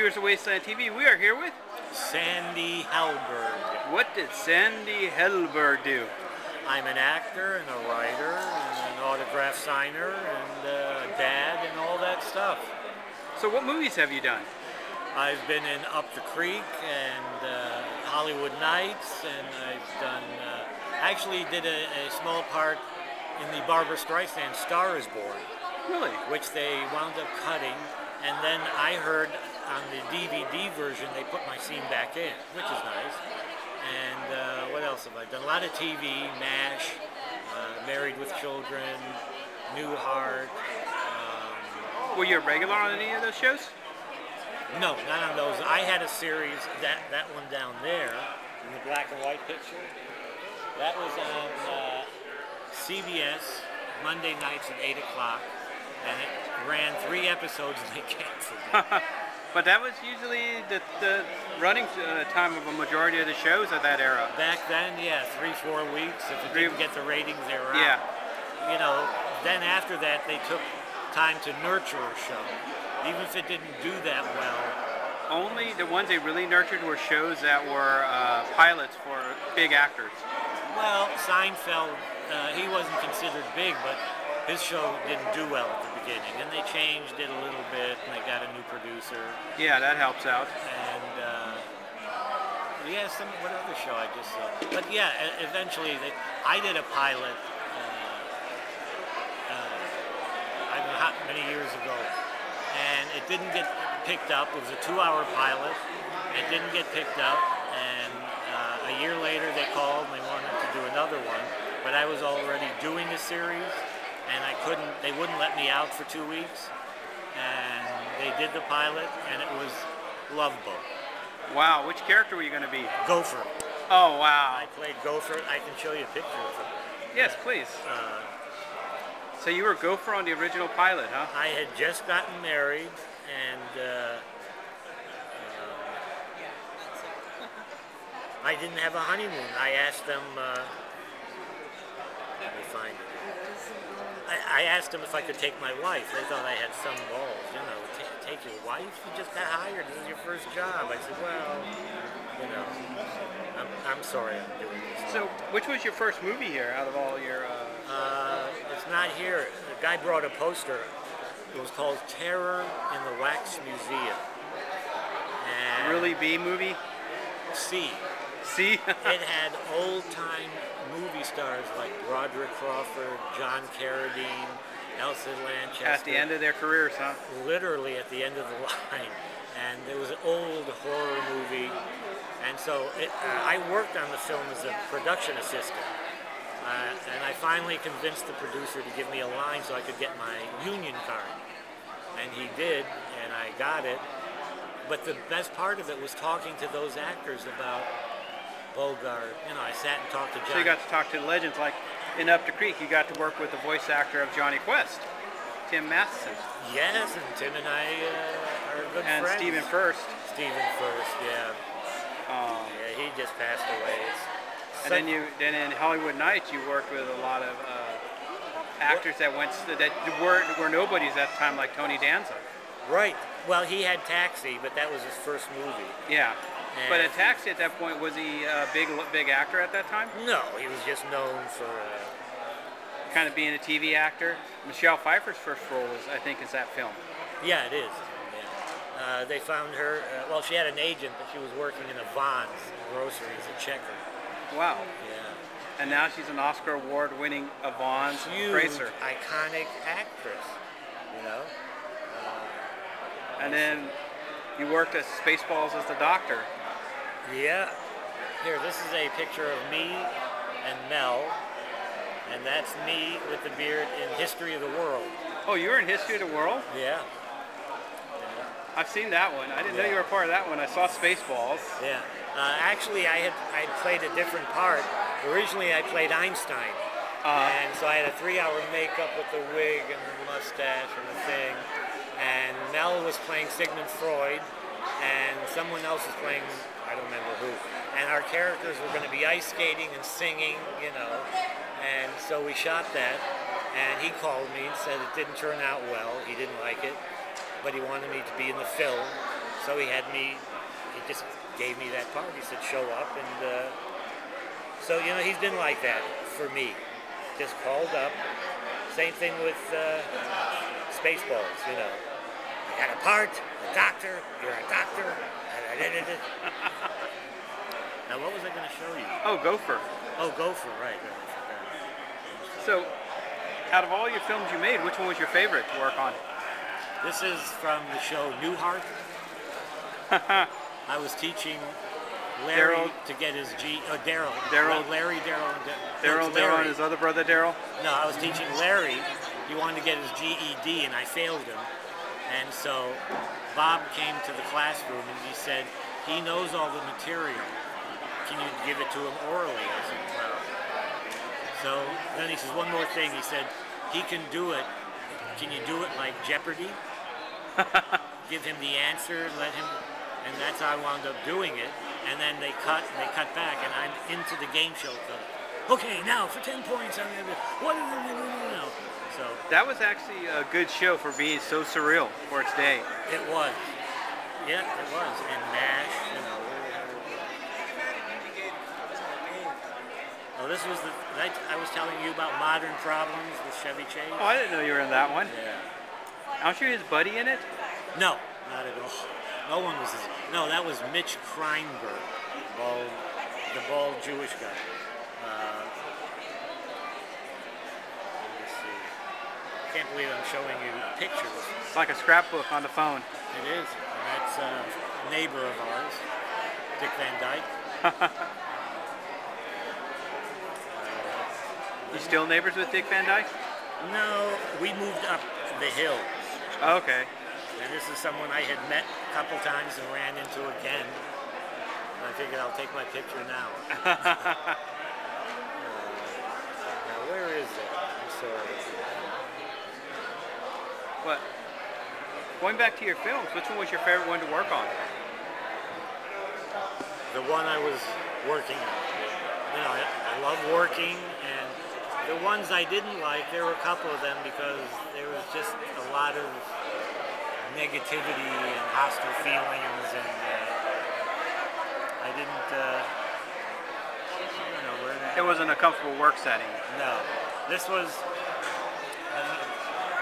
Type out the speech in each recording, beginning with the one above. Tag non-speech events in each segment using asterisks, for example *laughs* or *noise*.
Viewers of Wasteland TV. We are here with Sandy Helberg. What did Sandy Helberg do? I'm an actor and a writer and an autograph signer and a dad and all that stuff. So, what movies have you done? I've been in Up the Creek and uh, Hollywood Knights, and I've done. Uh, actually, did a, a small part in the Barbra Streisand Star Is Born. Really? Which they wound up cutting, and then I heard on the DVD version they put my scene back in, which is nice. And uh, what else have I done? A lot of TV, MASH, uh, Married with Children, Newhart. Um, Were you a regular on any of those shows? no, not on those. I had a series, that, that one down there, in the black and white picture. That was on uh, CBS, Monday nights at 8 o'clock, and it ran three episodes and they *laughs* canceled it. *laughs* but that was usually the, the running uh, time of a majority of the shows of that era. Back then, yeah, three, four weeks. If it didn't get the ratings, they were Yeah. You know, then after that, they took time to nurture a show. Even if it didn't do that well, Only the ones they really nurtured were shows that were uh, pilots for big actors. Well, Seinfeld, uh, he wasn't considered big, but his show didn't do well at the beginning, and they changed it a little bit, and they got a new producer, Yeah, that helps out. and uh, yeah, some what other show I just saw. But yeah, eventually, they, I did a pilot. Uh, uh, I don't know how many years ago, and it didn't get picked up. It was a two-hour pilot. It didn't get picked up, and uh, a year later they called and they wanted to do another one. But I was already doing a series, and I couldn't. They wouldn't let me out for two weeks, and they did the pilot, and it was Love Boat. Wow, which character were you going to be? Gopher. Oh, wow. I played Gopher. I can show you a picture of it. Yes, please. Uh, So you were Gopher on the original pilot, huh? I had just gotten married, and uh, uh, I didn't have a honeymoon. I asked them. Uh, let me find it. I, I asked them if I could take my wife. They thought I had some balls, you know. ta- Take your wife? You just got hired. This is your first job. I said, well, you know, I'm, I'm sorry I'm doing this. So, which was your first movie here out of all your? Uh... Uh, it's not here. The guy brought a poster. It was called Terror in the Wax Museum. And Really B movie? C. See? *laughs* it had old-time movie stars like Broderick Crawford, John Carradine, Elsa Lanchester. At the end of their careers, huh? literally at the end of the *laughs* line. And it was an old horror movie. And so it, uh, I worked on the film as a production assistant. Uh, and I finally convinced the producer to give me a line so I could get my union card. And he did, and I got it. But the best part of it was talking to those actors about Bogart. You know, I sat and talked to John. So you got to talk to legends like in Up the Creek. You got to work with the voice actor of Jonny Quest, Tim Matheson, yes, and Tim and I uh, are good and friends. Stephen Furst. Stephen Furst, yeah. Um, Yeah, he just passed away. It's and then you, then in Hollywood Knights, you worked with a lot of uh, actors that went that were were nobodies at the time, like Tony Danza. right. Well, he had Taxi, but that was his first movie. Yeah. But And- at Taxi at that point, was he a big big actor at that time? No, he was just known for. Uh, Kind of being a TV actor. Michelle Pfeiffer's first role was, I think, is that film. yeah, it is. Yeah. Uh, they found her. Uh, well, she had an agent, but she was working in a Vons grocery as a checker. Wow. Yeah. And now she's an Oscar award-winning Avon's Huge, racer. iconic actress. You know. And then you worked at Spaceballs as the doctor. Yeah. Here, this is a picture of me and Mel, and that's me with the beard in History of the World. Oh, you were in History of the World? Yeah. I've seen that one. I didn't know you were a part of that one. I saw Spaceballs. Yeah. Uh, actually, I had I played a different part. Originally, I played Einstein, Uh, and so I had a three-hour makeup with the wig and the mustache and the thing. And Mel was playing Sigmund Freud, and someone else was playing I don't remember who. And our characters were going to be ice skating and singing, you know. And so we shot that, and he called me and said it didn't turn out well. He didn't like it, but he wanted me to be in the film. so he had me. He just gave me that part. He said, "Show up," and uh, so you know he's been like that for me. Just called up. Same thing with uh, Spaceballs. You know, got a part, a doctor. You're a doctor. now, what was I going to show you? Oh, Gopher. Oh, Gopher, right. right, I forgot. So, out of all your films you made, which one was your favorite to work on? This is from the show Newhart. *laughs* I was teaching Larry Daryl. to get his G. Oh, Daryl. Daryl. No, Larry, Daryl, and Daryl, Daryl, and his other brother Daryl. No, I was teaching Larry. He wanted to get his GED, and I failed him. And so Bob came to the classroom and he said, he knows all the material. Can you give it to him orally? I said, well. So then he says, one more thing. He said, he can do it. Can you do it like Jeopardy? *laughs* give him the answer, let him, and that's how I wound up doing it. And then they cut, and they cut back, and I'm into the game show thing. Okay, now for ten points, I'm. What is it? So That was actually a good show for being so surreal for its day. it was. Yeah, it was. And Nash, you know. Oh, this was the. I, I was telling you about modern problems with Chevy Chase. Oh, I didn't know you were in that one. Yeah. Aren't you his buddy in it? No, not at all. No one was. His, no, that was Mitch Kreinberg, bald, the bald Jewish guy. Uh, let me see. Can't believe I'm showing you pictures. It's like a scrapbook on the phone. It is. And that's a neighbor of ours, Dick Van Dyke. You still neighbors with Dick Van Dyke? No, we moved up the hill. Okay. And this is someone I had met a couple times and ran into again. And I figured I'll take my picture now. *laughs* Uh, now, where is it? I'm sorry. But going back to your films, which one was your favorite one to work on? The one I was working on. You know, I, I love working, and the ones I didn't like, there were a couple of them because there was just a lot of negativity and hostile feelings, and uh, I didn't. Uh, I don't know where. It wasn't a comfortable work setting. No, this was. uh,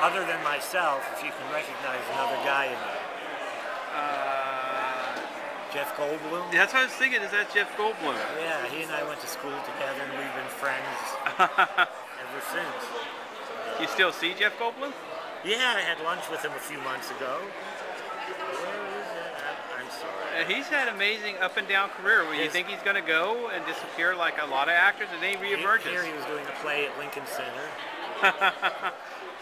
Other than myself, if you can recognize another guy in there, Uh, Jeff Goldblum. that's what I was thinking. Is that Jeff Goldblum? Yeah, he and I went to school together, and we've been friends *laughs* ever since. You still see Jeff Goldblum? Yeah, I had lunch with him a few months ago. Where is it? I'm- sorry. Uh, He's had an amazing up and down career. Where you think he's going to go and disappear like a lot of actors, and then he He- reemerges. Here he was doing a play at Lincoln Center. *laughs*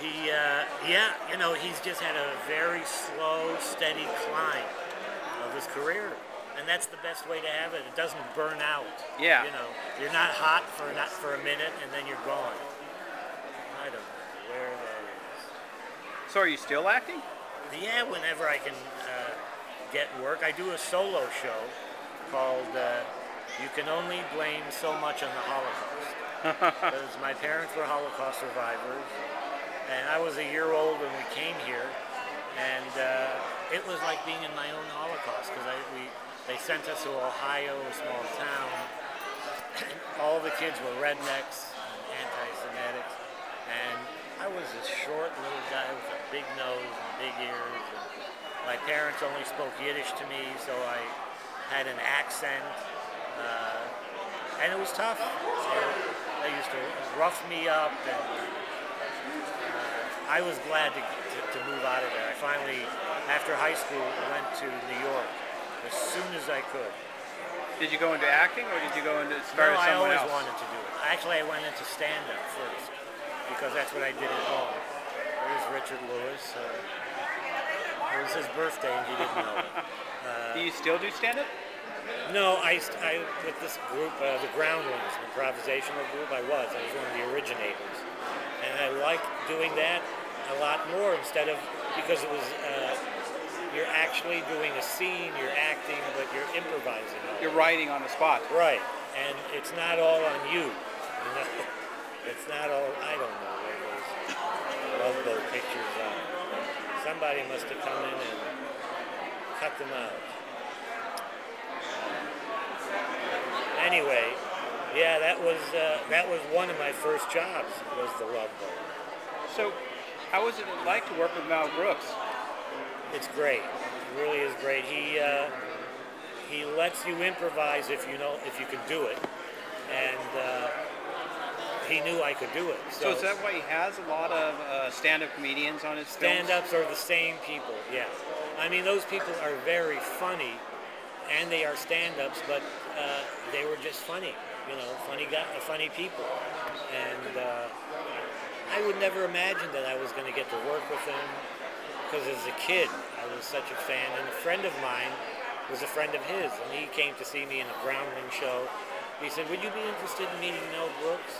he, uh, yeah, you know, he's just had a very slow, steady climb of his career. And that's the best way to have it. It doesn't burn out. Yeah. You know, you're not hot for not for a minute and then you're gone. I don't know where that is. So are you still acting? Yeah, whenever I can uh, get work, I do a solo show called uh, "You Can Only Blame So Much on the Holocaust." *laughs* Because my parents were Holocaust survivors, and I was a year old when we came here, and uh, it was like being in my own Holocaust because we they sent us to Ohio, a small town. *clears throat* All the kids were rednecks and anti-Semitics, and I was a short little guy with a big nose and big ears. And my parents only spoke Yiddish to me, so I had an accent, uh, and it was tough. So they used to rough me up, and I was glad to, to, to move out of there. I finally, after high school, I went to New York as soon as I could. Did you go into acting, or did you go into start no, I always else? wanted to do it. Actually, I went into stand-up first because that's what I did at home. There's Richard Lewis. Uh, it was his birthday, and he didn't know it. *laughs* Do you still do stand-up? No, I, I with this group, uh, the Groundlings, an improvisational group. I was. I was one of the originators, and I like doing that a lot more instead of because it was uh, you're actually doing a scene, you're acting, but you're improvising. You're writing on the spot. Right, and it's not all on you. you know? *laughs* It's not all. I don't know where those love boat pictures are. Somebody must have come in and cut them out. Anyway, yeah, that was uh, that was one of my first jobs was the Love Boat. So, how was it like to work with Mel Brooks? It's great. It really is great. He uh, he lets you improvise if you know if you can do it, and uh, he knew I could do it. So, is that why he has a lot of uh, stand-up comedians on his stand-ups are the same people? Yeah, I mean those people are very funny, and they are stand-ups, but uh, they were just funny. You know, funny guy, funny people, and uh, I would never imagine that I was going to get to work with him because as a kid I was such a fan, and a friend of mine was a friend of his, and he came to see me in a Groundling show. He said, "Would you be interested in meeting Mel Brooks?"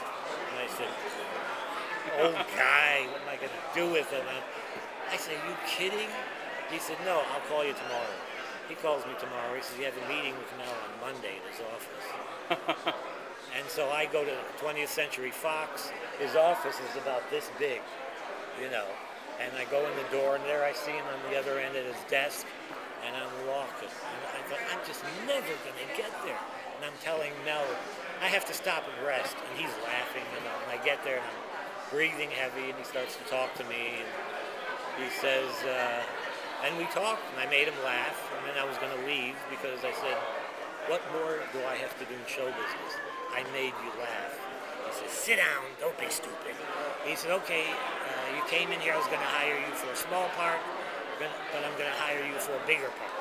And I said, "Old guy, what am I going to do with him?" And I said, "Are you kidding?" He said, "No, I'll call you tomorrow." He calls me tomorrow. He says, "You have a meeting with Mel on Monday in his office." *laughs* so I go to 20th Century Fox. His office is about this big, you know. And I go in the door, and there I see him on the other end at his desk, and I'm walking. And I thought, I'm just never going to get there. And I'm telling Mel, I have to stop and rest. And he's laughing, you know. And I get there, and I'm breathing heavy, and he starts to talk to me. And he says, uh, and we talked, and I made him laugh. And then I was going to leave because I said, what more do I have to do in show business? I made you laugh. He said, sit down, don't be stupid. He said, okay, uh, you came in here, I was going to hire you for a small part, but I'm going to hire you for a bigger part.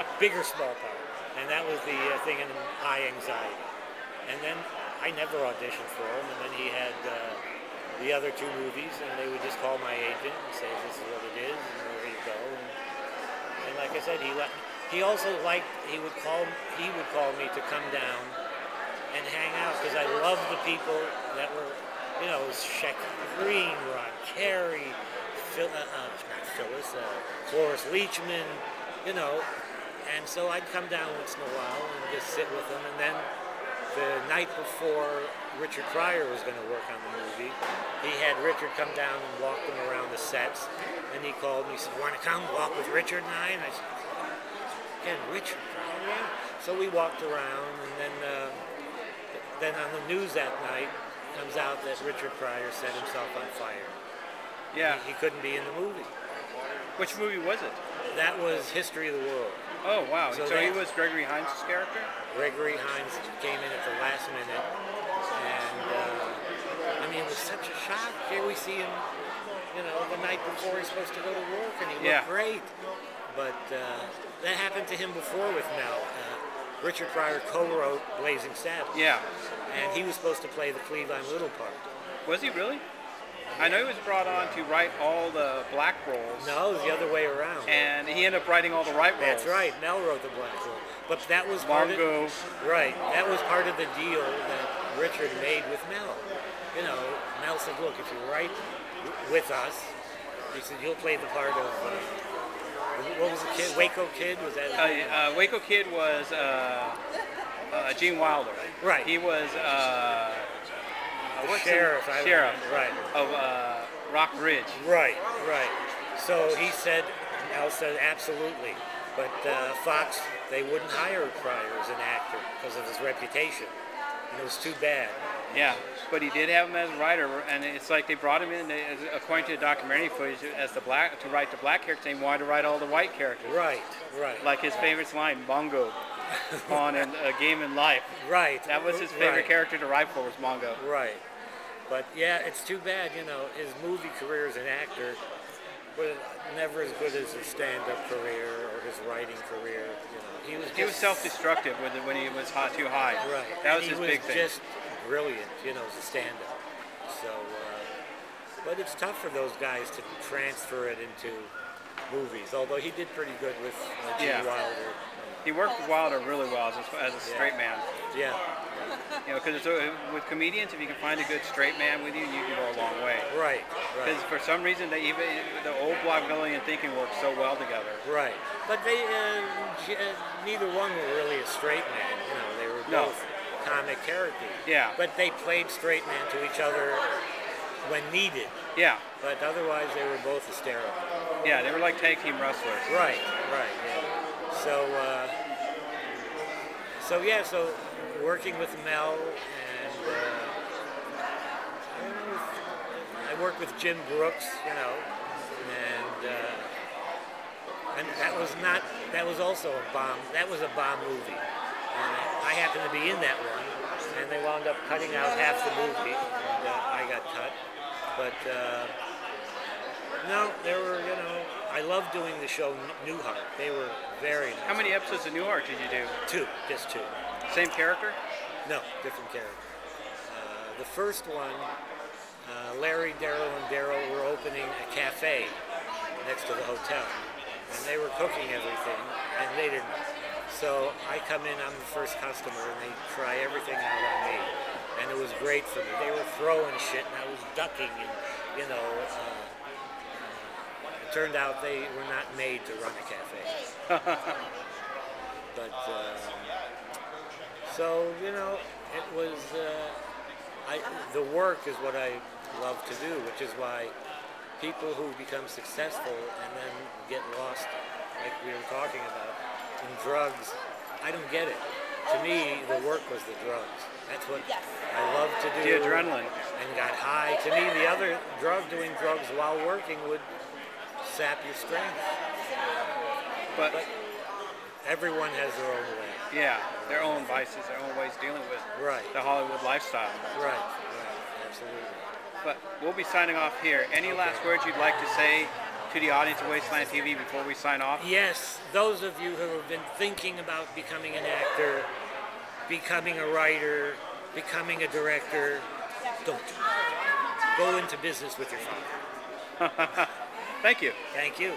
*laughs* bigger small part. And that was the uh, thing in high anxiety. And then I never auditioned for him, and then he had uh, the other two movies, and they would just call my agent and say, this is what it is, and where you go. And, and like I said, he let me he also liked he would call he would call me to come down and hang out because I loved the people that were you know Sheck Green, Ron Carey, Phil, uh, uh, not Phyllis, uh, Leachman, you know, and so I'd come down once in a while and just sit with them, and then the night before Richard Pryor was going to work on the movie, he had Richard come down and walk them around the sets, and he called me, he said, want to come walk with Richard and I? And I said, again, Richard Pryor. So we walked around, and then uh, then on the news that night comes out that Richard Pryor set himself on fire. Yeah. He, he couldn't be in the movie. Which movie was it? That was History of the World. Oh wow! So So, he was Gregory Hines' character. Gregory Hines came in at the last minute, and uh, I mean, it was such a shock. Here we see him, you know, the night before he's supposed to go to work, and he looked Yeah. great. But uh, that happened to him before with Mel. Uh, Richard Pryor co-wrote Blazing Saddles, Yeah. and he was supposed to play the Cleavon Little part. Was he really? I know he was brought on to write all the black roles. No, it was the other way around. And he ended up writing all the right roles. That's right. Mel wrote the Black Hole, but that was part of, Right. That was part of the deal that Richard made with Mel. You know, Mel said, look, if you write with us, he said, you'll play the part of, uh, what was the kid? Waco Kid? Was that? Uh, uh, Waco Kid was uh, uh, Gene Wilder. Right. He was uh, sheriff. I sheriff. Right. of uh, Rock Ridge. Right, right. So he said, Mel said, absolutely. But uh, Fox, they wouldn't hire Pryor as an actor because of his reputation. And it was too bad. Yeah, but he did have him as a writer, and it's like they brought him in, they- according to the documentary footage, as the black to write the black character. They wanted to write all the white characters, Right, right. like his favorite line, Mongo, *laughs* on a game in life. right. That was his favorite right. character to write for was Mongo. Right. But yeah, it's too bad, you know, his movie career as an actor was never as good as his stand-up career or his writing career. You know, he was He was self-destructive when he was hot too high. Right. That And was he his was big thing. just brilliant, you know, as a stand-up. So, uh, but it's tough for those guys to transfer it into movies. Although he did pretty good with uh, Gene Yeah. Wilder. He worked with Wilder really well as a, as a straight man. Yeah. You know, because with comedians, if you can find a good straight man with you, you can go a long way. Right. Because Right. for some reason, they even the old Vaudevillian thinking works so well together. Right. But they, uh, uh, neither one were really a straight man. You know, they were No. Comic characters. Yeah. But they played straight man to each other when needed. Yeah, But otherwise, they were both hysterical. yeah, they were like tag team wrestlers. Right. Right. Yeah. so, uh, so yeah, so working with Mel and uh, I, don't know if- I worked with Jim Brooks, you know, and uh, and that was not that was also a bomb. That was a bomb movie. And I happened to be in that one, and they wound up cutting out half the movie, and uh, I got cut. But uh, no, there were you know I loved doing the show Newhart. They were very nice. How many episodes of Newhart did you do? Two, just two. Same character? No, different character. Uh, the first one, uh, Larry, Daryl, and Daryl were opening a cafe next to the hotel, and they were cooking everything, and they didn't. So I come in, I'm the first customer, and they try everything out on me, and it was great for me. They were throwing shit, and I was ducking, and you know. Uh, it turned out they were not made to run a cafe. *laughs* but. Um, so you know, it was. Uh, I the work is what I love to do, which is why people who become successful and then get lost, like we were talking about, in drugs. I don't get it. To me, the work was the drugs. That's what I love to do. The adrenaline. And got high. To me, the other drug, doing drugs while working, would sap your strength. But But everyone has their own way. yeah, their own vices, their own ways dealing with Right. the Hollywood lifestyle. Right. Right. Absolutely. But we'll be signing off here. Any last words you'd like to say to the audience of Wasteland TV before we sign off? Yes, those of you who have been thinking about becoming an actor, becoming a writer, becoming a director, don't. Go into business with your father. *laughs* Thank you. Thank you.